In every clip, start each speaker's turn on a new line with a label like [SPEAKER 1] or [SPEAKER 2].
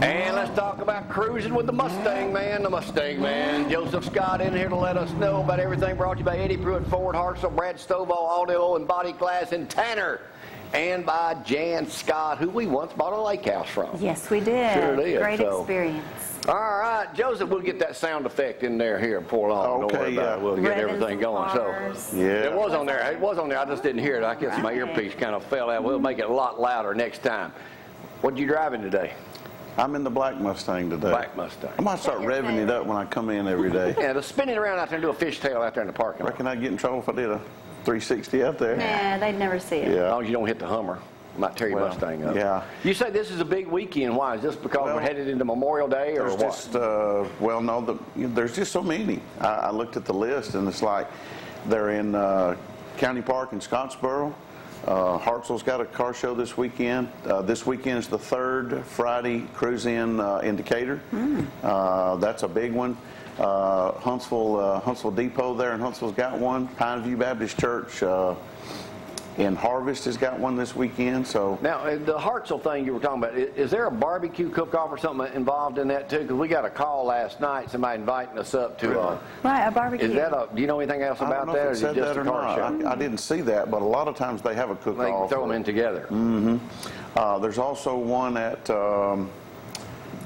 [SPEAKER 1] And let's talk about cruising with the Mustang Man, the Mustang Man. Joseph Scott in here to let us know about everything brought to you by Eddie Pruitt, Ford Hartselle, Brad Stovall, Audio and Body Glass, and Tanner. And by Jan Scott, who we once bought a lake house from.
[SPEAKER 2] Yes, we did.
[SPEAKER 1] Sure did,
[SPEAKER 2] Great
[SPEAKER 1] so.
[SPEAKER 2] experience.
[SPEAKER 1] All right, Joseph, we'll get that sound effect in there here before long. Don't worry
[SPEAKER 3] Okay,
[SPEAKER 1] about it.
[SPEAKER 3] yeah.
[SPEAKER 1] We'll get
[SPEAKER 2] Revving
[SPEAKER 1] everything
[SPEAKER 2] some
[SPEAKER 1] going. So.
[SPEAKER 3] Yeah.
[SPEAKER 1] It was on there. It was on there. I just didn't hear it. I guess my earpiece kind of fell out. We'll make it a lot louder next time. What are you driving today?
[SPEAKER 3] I'm in the black Mustang today.
[SPEAKER 1] Black Mustang.
[SPEAKER 3] I might start revving it up when I come in every day.
[SPEAKER 1] Yeah, the spinning around out there and do a fishtail out there in the parking lot.
[SPEAKER 3] Reckon I'd get in trouble if I did a 360 out there.
[SPEAKER 2] Nah, they'd never see it.
[SPEAKER 3] Yeah.
[SPEAKER 1] As long as you don't hit the Hummer. I might tear your
[SPEAKER 3] Well,
[SPEAKER 1] Mustang up.
[SPEAKER 3] yeah.
[SPEAKER 1] You say this is a big weekend. Why? Is this because
[SPEAKER 3] Well,
[SPEAKER 1] we're headed into Memorial Day or what?
[SPEAKER 3] just, uh, well, no, the, you know, there's just so many. I, I looked at the list and it's like they're in uh, County Park in Scottsboro. Uh, Hartselle's got a car show this weekend. Uh, this weekend is the third Friday Cruise In uh, in Decatur. Uh, that's a big one. Uh, Huntsville, uh, Huntsville Depot there in Huntsville's got one. Pineview Baptist Church in Harvest has got one this weekend. So
[SPEAKER 1] Now, uh, the Hartselle thing you were talking about is there a barbecue cook-off or something involved in that too? Because we got a call last night, somebody inviting us up to, uh,
[SPEAKER 2] Right, a barbecue.
[SPEAKER 1] is that a, do you know anything else
[SPEAKER 3] I
[SPEAKER 1] about
[SPEAKER 3] don't know
[SPEAKER 1] that?
[SPEAKER 3] if
[SPEAKER 1] or
[SPEAKER 3] it
[SPEAKER 1] is it
[SPEAKER 3] said that or not. I, I didn't see that, but a lot of times they have a cook-off.
[SPEAKER 1] They throw them in together.
[SPEAKER 3] Uh, there's also one at, um,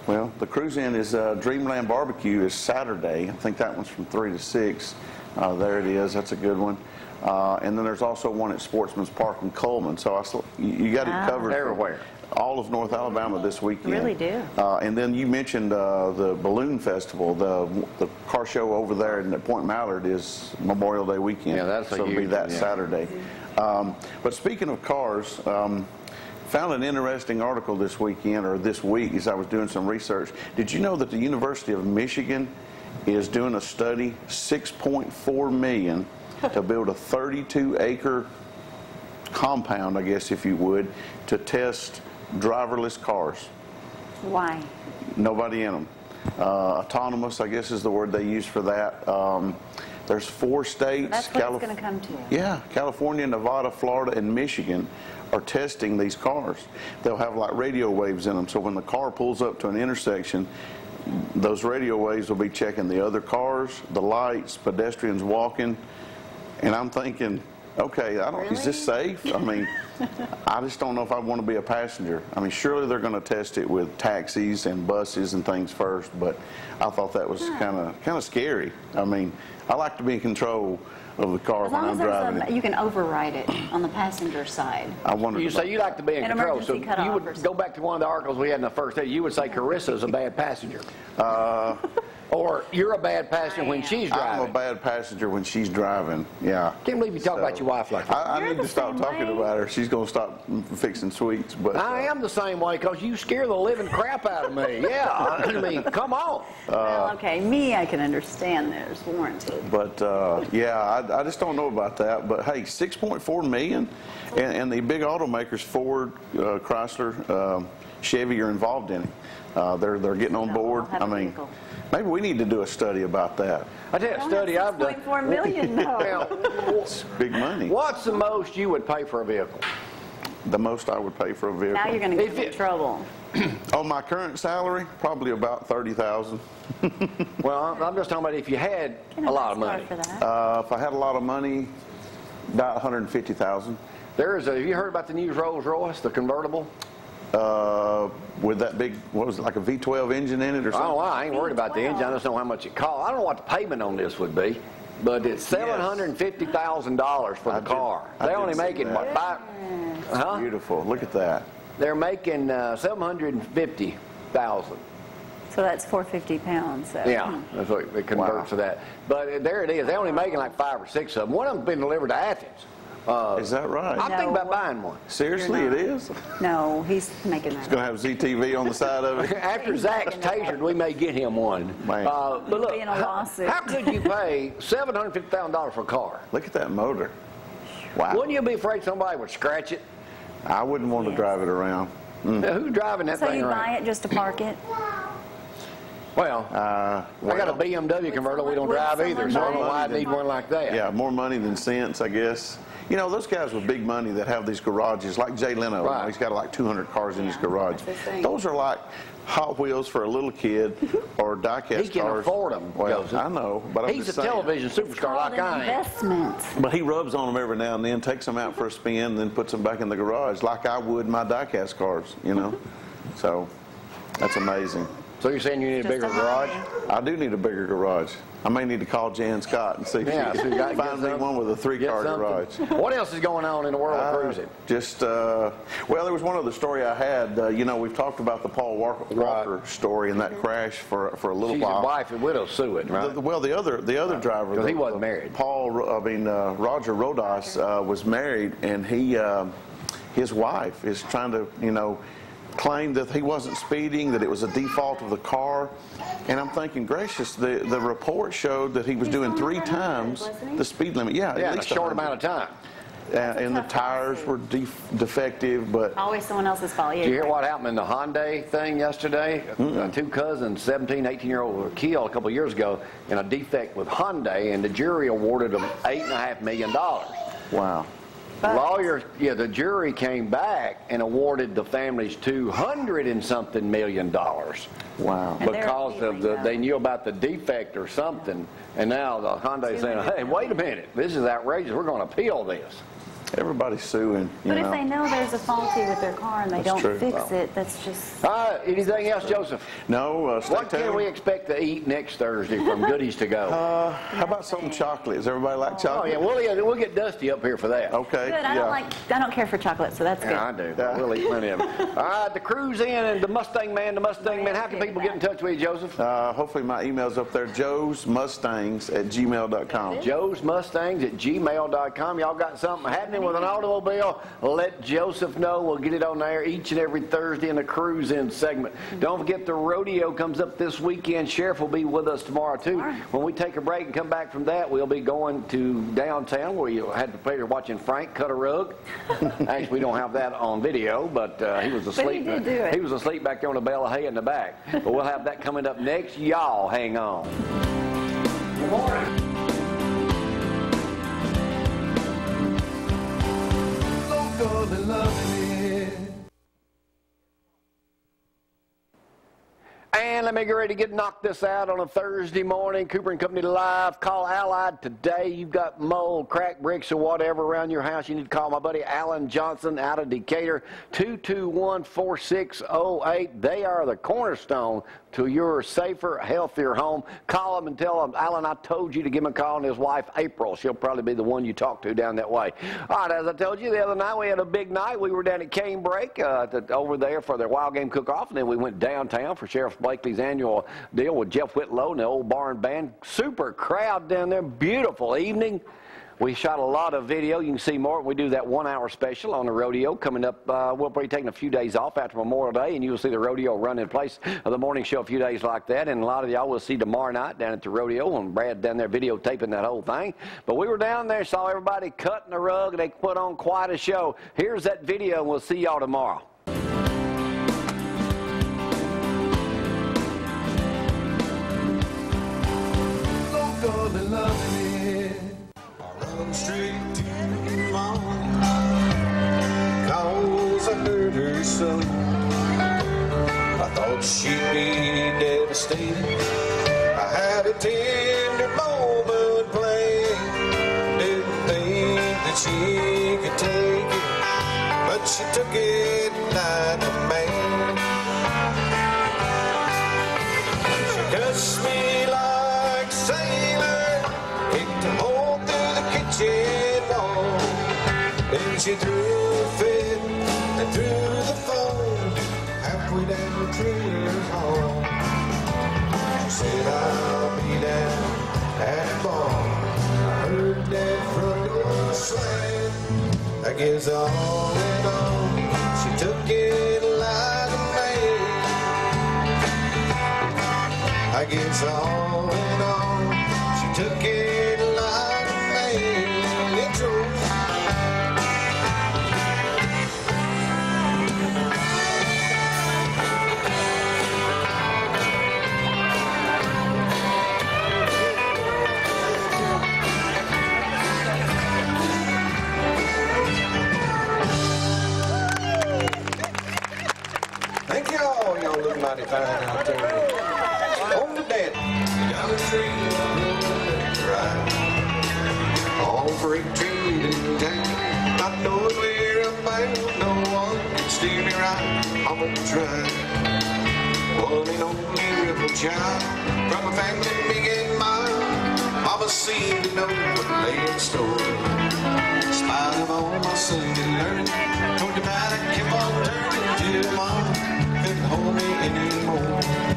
[SPEAKER 3] well, the cruise in is uh, Dreamland Barbecue is Saturday. I think that one's from 3 to 6. Uh, there it is. That's a good one. Uh, and then there's also one at Sportsman's Park in Cullman. So I, you, you got it
[SPEAKER 2] Ah.
[SPEAKER 3] covered.
[SPEAKER 1] Everywhere.
[SPEAKER 3] All of North Alabama this weekend.
[SPEAKER 2] Really do.
[SPEAKER 3] Uh, and then you mentioned uh, the Balloon Festival. The the car show over there in Point Mallard is Memorial Day weekend.
[SPEAKER 1] Yeah, that's a
[SPEAKER 3] so it'll be that
[SPEAKER 1] yeah.
[SPEAKER 3] Saturday. Um, but speaking of cars, um, found an interesting article this weekend or this week as I was doing some research. Did you know that the University of Michigan is doing a study, 6.4 million, to build a 32 acre compound, I guess if you would, to test driverless cars
[SPEAKER 2] Why?
[SPEAKER 3] nobody in them. Uh, autonomous, I guess, is the word they use for that. Um, there's four states.
[SPEAKER 2] That's
[SPEAKER 3] Calif-
[SPEAKER 2] going to come to.
[SPEAKER 3] Yeah, California, Nevada, Florida, and Michigan are testing these cars. They'll have like radio waves in them, so when the car pulls up to an intersection, those radio waves will be checking the other cars, the lights, pedestrians walking, and I'm thinking, okay, I don't. Is this safe? I mean, I just don't know if I want to be a passenger. I mean, surely they're going to test it with taxis and buses and things first, but I thought that was kind of kind of scary. I mean, I like to be in control of the car
[SPEAKER 2] As
[SPEAKER 3] when
[SPEAKER 2] long
[SPEAKER 3] I'm
[SPEAKER 2] as
[SPEAKER 3] driving
[SPEAKER 2] there's a,
[SPEAKER 3] it.
[SPEAKER 2] you can override it on the passenger side.
[SPEAKER 3] I wondered.
[SPEAKER 1] You say you like to be in
[SPEAKER 2] An
[SPEAKER 1] control, so you would go back to one of the articles we had in the first day. You would say Carissa's a bad passenger,
[SPEAKER 3] Uh,
[SPEAKER 1] or you're a bad passenger when she's driving.
[SPEAKER 3] I'm a bad passenger when she's driving. Yeah.
[SPEAKER 1] Can't believe you talk about your wife like that.
[SPEAKER 3] I, I need to stop talking
[SPEAKER 2] way.
[SPEAKER 3] about her. She's going to stop fixing sweets. But
[SPEAKER 1] I
[SPEAKER 3] uh,
[SPEAKER 1] am the same way because you scare the living crap out of me. Yeah, I mean, come on.
[SPEAKER 2] well, okay, me, I can understand there's warranted.
[SPEAKER 3] But uh, yeah, I, I just don't know about that. But hey, 6.4 million, and, and the big automakers, Ford, uh, Chrysler, um, Chevy, are involved in it. Uh, they're they're getting on
[SPEAKER 2] They'll
[SPEAKER 3] board.
[SPEAKER 2] I
[SPEAKER 3] I
[SPEAKER 2] a
[SPEAKER 3] mean,
[SPEAKER 2] vehicle.
[SPEAKER 3] Maybe we need to do a study about that.
[SPEAKER 1] I tell you, a study
[SPEAKER 2] have
[SPEAKER 1] I've done.
[SPEAKER 2] 6.4 million,
[SPEAKER 1] Now,
[SPEAKER 2] no.
[SPEAKER 3] It's big money.
[SPEAKER 1] what's the most you would pay for a vehicle?
[SPEAKER 3] The most I would pay for a vehicle.
[SPEAKER 2] Now you're going to
[SPEAKER 1] If
[SPEAKER 2] get in
[SPEAKER 1] it-
[SPEAKER 2] trouble.
[SPEAKER 3] On my current salary, probably about thirty thousand.
[SPEAKER 1] Well, I'm- I'm just talking about if you had a lot of
[SPEAKER 2] nice car
[SPEAKER 1] money.
[SPEAKER 2] For that.
[SPEAKER 3] Uh, if I had a lot of money, about one hundred fifty thousand.
[SPEAKER 1] There is a. Have you heard about the new Rolls Royce, the convertible?
[SPEAKER 3] Uh, with that big, what was it, like a V12 engine in it or something?
[SPEAKER 1] Oh, I ain't worried about the engine. I just know how much it costs. I don't know what the payment on this would be, but it's seven hundred and fifty thousand dollars for the
[SPEAKER 3] did-
[SPEAKER 1] car.
[SPEAKER 3] I
[SPEAKER 1] They're only making
[SPEAKER 3] that.
[SPEAKER 1] what five? Huh?
[SPEAKER 3] Beautiful. Look at that.
[SPEAKER 1] They're making uh, seven hundred and fifty thousand.
[SPEAKER 2] So that's 450 pounds. So.
[SPEAKER 1] Yeah, that's what it converts
[SPEAKER 3] Wow.
[SPEAKER 1] to that. But uh, there it is. They're only making like five or six of them. One of them's been delivered to Athens. Uh,
[SPEAKER 3] Is that right?
[SPEAKER 1] I'm thinking about buying one.
[SPEAKER 3] Seriously,
[SPEAKER 2] You're
[SPEAKER 3] it
[SPEAKER 2] not.
[SPEAKER 3] is? It's
[SPEAKER 2] No, he's making that.
[SPEAKER 3] going to have ZTV on the side of it?
[SPEAKER 1] After Zach's tasered, we may get him one.
[SPEAKER 3] Man.
[SPEAKER 1] Uh, but look,
[SPEAKER 2] in a
[SPEAKER 1] how,
[SPEAKER 2] lawsuit.
[SPEAKER 1] how could you pay seven hundred fifty thousand dollars for a car?
[SPEAKER 3] Look at that motor. Wow.
[SPEAKER 1] Wouldn't you be afraid somebody would scratch it?
[SPEAKER 3] I wouldn't want to drive it around.
[SPEAKER 1] Now, who's driving that
[SPEAKER 2] So
[SPEAKER 1] thing
[SPEAKER 2] you buy it just to park it?
[SPEAKER 1] Well,
[SPEAKER 3] Uh,
[SPEAKER 1] I got a BMW convertible we don't drive either, so I don't know why I need one like that.
[SPEAKER 3] Yeah, more money than sense, I guess. You know, those guys with big money that have these garages, like Jay Leno, you know, he's got like 200 cars in his garage.
[SPEAKER 2] that's his thing.
[SPEAKER 3] Those are like Hot Wheels for a little kid or diecast cars.
[SPEAKER 1] He can
[SPEAKER 3] cars.
[SPEAKER 1] them.
[SPEAKER 3] Well, I know, but I'm
[SPEAKER 1] He's a
[SPEAKER 3] saying.
[SPEAKER 1] television superstar like
[SPEAKER 2] Called
[SPEAKER 1] I am.
[SPEAKER 2] investment.
[SPEAKER 3] But he rubs on them every now and then, takes them out for a spin, then puts them back in the garage like I would my diecast cars, you know? So that's amazing.
[SPEAKER 1] So you're saying you need a bigger
[SPEAKER 2] a
[SPEAKER 1] garage?
[SPEAKER 3] I do need a bigger garage. I may need to call Jan Scott and see if
[SPEAKER 1] Yeah,
[SPEAKER 3] she
[SPEAKER 1] so you got
[SPEAKER 3] can find me one with a three-car garage.
[SPEAKER 1] What else is going on in the world of
[SPEAKER 3] Uh,
[SPEAKER 1] cruising?
[SPEAKER 3] Just, uh, well, there was one other story I had. Uh, you know, we've talked about the Paul Walker, Walker story and that crash for for a little
[SPEAKER 1] She's
[SPEAKER 3] while.
[SPEAKER 1] a wife and widow suing, right?
[SPEAKER 3] the- well, the other the other driver,
[SPEAKER 1] 'Cause he wasn't
[SPEAKER 3] the-
[SPEAKER 1] married.
[SPEAKER 3] Paul, I mean uh, Roger Rodas uh, was married, and he uh, his wife is trying to you know claim that he wasn't speeding, that it was a default of the car, and I'm thinking, gracious, the the report showed that he was
[SPEAKER 2] He's
[SPEAKER 3] doing three times
[SPEAKER 2] wasn't
[SPEAKER 3] the speed limit. Yeah,
[SPEAKER 1] yeah,
[SPEAKER 3] at
[SPEAKER 1] in a
[SPEAKER 3] least
[SPEAKER 1] short
[SPEAKER 3] 100.
[SPEAKER 1] amount of time.
[SPEAKER 3] Uh, and the tires
[SPEAKER 2] policy.
[SPEAKER 3] were def- defective, but
[SPEAKER 2] Always someone else's fault.
[SPEAKER 1] Did you hear what happened in the Hyundai thing yesterday? Uh, two cousins, 17, 18 year old, were killed a couple of years ago in a defect with Hyundai, and the jury awarded them $8.5 million.
[SPEAKER 3] wow.
[SPEAKER 2] But-
[SPEAKER 1] Lawyers, yeah, the jury came back and awarded the families 200 and something million dollars.
[SPEAKER 3] Wow.
[SPEAKER 2] And
[SPEAKER 1] Because of the,
[SPEAKER 2] appealing
[SPEAKER 1] they knew about the defect or something, and now the Hyundai saying, hey, wait a minute, this is outrageous, we're gonna appeal this.
[SPEAKER 3] Everybody's suing, you
[SPEAKER 2] But
[SPEAKER 3] know.
[SPEAKER 2] if they know there's a faulty with their car and they
[SPEAKER 3] That's
[SPEAKER 2] don't
[SPEAKER 3] true.
[SPEAKER 2] fix
[SPEAKER 3] Well.
[SPEAKER 2] it, that's just.
[SPEAKER 1] All right, anything else, Joseph?
[SPEAKER 3] no, uh, stay
[SPEAKER 1] What can we expect to eat next Thursday from Goodies to Go?
[SPEAKER 3] Uh, how about something chocolate? Does everybody like
[SPEAKER 1] Oh,
[SPEAKER 3] chocolate?
[SPEAKER 1] yeah, we'll, yeah, we'll get Dusty up here for that.
[SPEAKER 3] Okay.
[SPEAKER 2] Good. I
[SPEAKER 3] yeah.
[SPEAKER 2] don't like. I don't care for chocolate, so that's good.
[SPEAKER 1] Yeah, I do.
[SPEAKER 3] Yeah.
[SPEAKER 1] We'll eat plenty of it. All right, the cruise in and the Mustang Man, the Mustang Man. How can people get in touch with you, Joseph?
[SPEAKER 3] Uh, hopefully my email's up there, joe's mustangs at gmail.com.
[SPEAKER 1] Joe's Mustangs at gmail.com. Y'all got something happening with an automobile? Let Joseph know. We'll get it on there each and every Thursday in the cruise in segment. Don't forget the rodeo comes up this weekend. Sheriff will be with us tomorrow, too. When we take a break and come back from that, we'll be going to downtown where you had the pleasure of watching Frank cut a rug. Actually, we don't have that on video, but uh, he was
[SPEAKER 2] he
[SPEAKER 1] asleep.
[SPEAKER 2] did do it.
[SPEAKER 1] He was asleep back there on a bale of hay in the back. But we'll have that coming up next. Y'all hang on. Good morning.
[SPEAKER 4] And
[SPEAKER 1] let me get ready to get knocked this out on a Thursday morning. Cooper and Company Live. Call Allied today. You've got mold, crack bricks, or whatever around your house. You need to call my buddy Alan Johnson out of Decatur. 221-4608. They are the cornerstone to your safer, healthier home. Call them and tell them, Alan, I told you to give him a call and his wife, April. She'll probably be the one you talk to down that way. All right, as I told you the other night, we had a big night. We were down at Canebrake uh, the- over there for their wild game cook-off, and then we went downtown for Sheriff Blakely's annual deal with Jeff Whitlow and the old barn band. Super crowd down there. Beautiful evening. We shot a lot of video. You can see more. We do that one-hour special on the rodeo coming up. Uh, we'll be taking a few days off after Memorial Day, and you will see the rodeo run in place of the morning show a few days like that. And a lot of y'all will see tomorrow night down at the rodeo, and Brad down there videotaping that whole thing. But we were down there, saw everybody cutting the rug. And they put on quite a show. Here's that video, and we'll see y'all tomorrow.
[SPEAKER 5] I straight to mom Cause I heard her so I thought she'd be devastated. I had a tender moment planned Didn't think that she could take it But she took it She threw a fit and threw the phone halfway down the trailer hall. She said, I'll be down at the bar. I heard that front door slam. I guess all in all, she took it like a man. I guess all
[SPEAKER 3] y'all look mighty fine out there. On the dead. All freight train in town. Not knowing where I'm bound. No one can steer me right. I'm gonna try. One and only rebel child. From a family big and mild. Mama seemed to know what lay in store. In spite of all my Sunday learning, toward the back Hold me anymore.